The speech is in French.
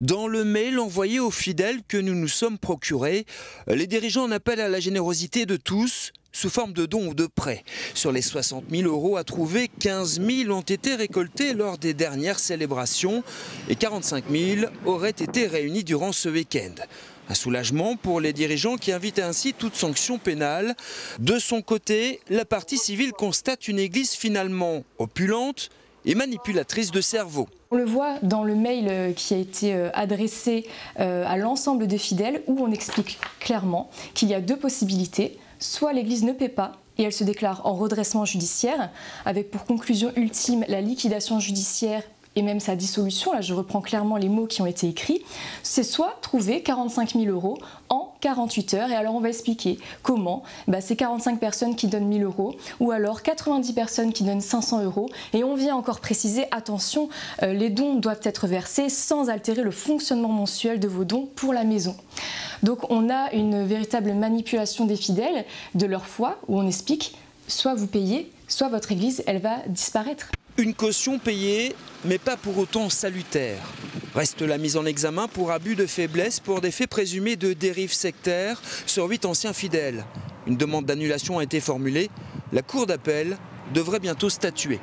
Dans le mail envoyé aux fidèles que nous nous sommes procurés, les dirigeants en appellent à la générosité de tous sous forme de dons ou de prêts. Sur les 60 000 euros à trouver, 15 000 ont été récoltés lors des dernières célébrations et 45 000 auraient été réunis durant ce week-end. Un soulagement pour les dirigeants qui invitent ainsi toute sanction pénale. De son côté, la partie civile constate une église finalement opulente et manipulatrice de cerveau. On le voit dans le mail euh, qui a été euh, adressé euh, à l'ensemble des fidèles où on explique clairement qu'il y a deux possibilités. Soit l'Église ne paie pas et elle se déclare en redressement judiciaire, avec pour conclusion ultime la liquidation judiciaire et même sa dissolution, là je reprends clairement les mots qui ont été écrits, c'est soit trouver 45 000 euros en 48 heures. Et alors on va expliquer comment bah, c'est 45 personnes qui donnent 1000 euros ou alors 90 personnes qui donnent 500 euros. Et on vient encore préciser, attention, euh, les dons doivent être versés sans altérer le fonctionnement mensuel de vos dons pour la maison. Donc on a une véritable manipulation des fidèles, de leur foi, où on explique soit vous payez, soit votre église, elle va disparaître. Une caution payée, mais pas pour autant salutaire. Reste la mise en examen pour abus de faiblesse pour des faits présumés de dérive sectaire sur huit anciens fidèles. Une demande d'annulation a été formulée. La Cour d'appel devrait bientôt statuer.